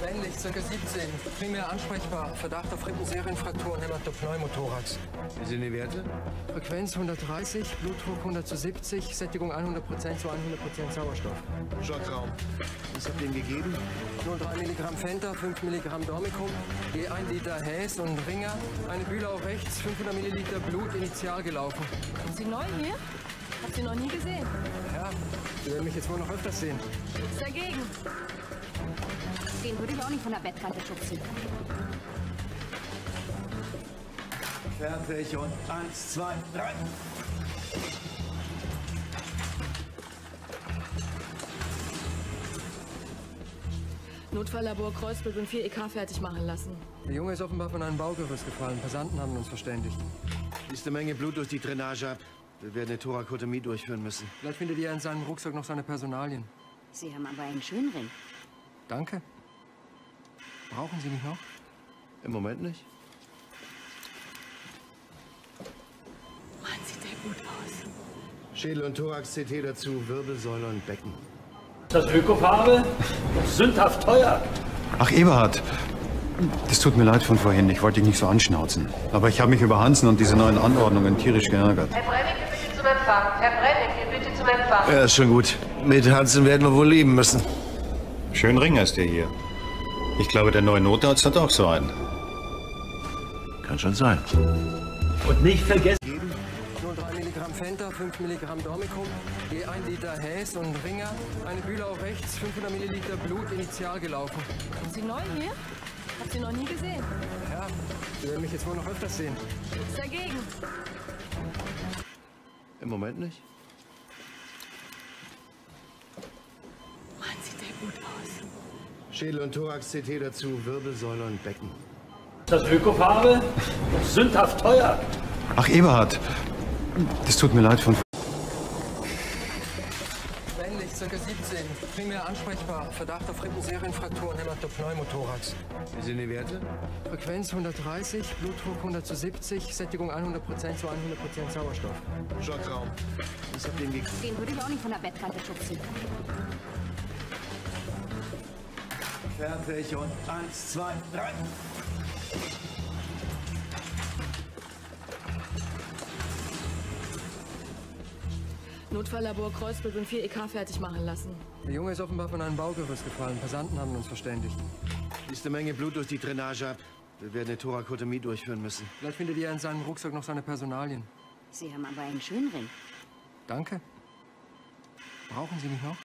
Männlich, ca. 17. Primär ansprechbar. Verdacht auf Rippenserienfrakturen, Hämatopneumothorax. Wie sind die Werte? Frequenz 130, Blutdruck 100 zu 70, Sättigung 100% zu 100% Sauerstoff. Schockraum. Was habt ihr ihm gegeben? 0,3 Milligramm Fenta, 5 Milligramm Dormicum, je 1 Liter Häs und Ringer, eine Bühne auf rechts, 500 Milliliter Blut initial gelaufen. Sind Sie neu hier? Hab Sie noch nie gesehen. Ja, Sie werden mich jetzt wohl noch öfters sehen. Nichts dagegen. Den würde ich auch nicht von der Bettkante schubsen. Fertig und eins, zwei, drei. Notfalllabor Kreuzberg und 4 EK fertig machen lassen. Der Junge ist offenbar von einem Baugerüst gefallen. Passanten haben uns verständigt. Fließt eine Menge Blut durch die Drainage ab. Wir werden eine Thorakotomie durchführen müssen. Vielleicht findet ihr in seinem Rucksack noch seine Personalien. Sie haben aber einen schönen Ring. Danke. Brauchen Sie mich noch? Im Moment nicht. Mann, sieht der gut aus. Schädel und Thorax-CT dazu, Wirbelsäule und Becken. Das Ökofarbe? Sündhaft teuer. Ach, Eberhard. Das tut mir leid von vorhin. Ich wollte dich nicht so anschnauzen. Aber ich habe mich über Hansen und diese neuen Anordnungen tierisch geärgert. Herr Brennicke, bitte zum Empfang. Herr Brennicke, bitte zum Empfang. Ja, ist schon gut. Mit Hansen werden wir wohl leben müssen. Schön Ring hast du hier. Ich glaube, der neue Notarzt hat auch so einen. Kann schon sein. Und nicht vergessen, 0,3 Milligramm Fenta, 5 Milligramm Dormicum, je 1 Liter Häs und Ringer, eine Bühne auf rechts, 500 Milliliter Blut initial gelaufen. Sind Sie neu hier? Hab Sie noch nie gesehen. Ja, Sie werden mich jetzt wohl noch öfters sehen. Nichts dagegen. Im Moment nicht. Schädel und Thorax-CT dazu, Wirbelsäule und Becken. das Ökofarbe? Sündhaft teuer. Ach, Eberhard. Das tut mir leid von Männlich, ca. 17. Primär ansprechbar. Verdacht auf Rippenserienfrakturen, Hämatopneumothorax. Wie sind die Werte? Frequenz 130, Blutdruck 100 zu 70, Sättigung 100% zu 100% Sauerstoff. Schockraum. Was habt ihr ihm gegeben? Den würde ich auch nicht von der Bettkante schubsen. Fertig und eins, zwei, drei. Notfalllabor Kreuzberg und 4 EK fertig machen lassen. Der Junge ist offenbar von einem Baugerüst gefallen. Passanten haben uns verständigt. Fließt eine Menge Blut durch die Drainage ab. Wir werden eine Thorakotomie durchführen müssen. Vielleicht findet ihr in seinem Rucksack noch seine Personalien. Sie haben aber einen schönen Ring. Danke. Brauchen Sie mich noch?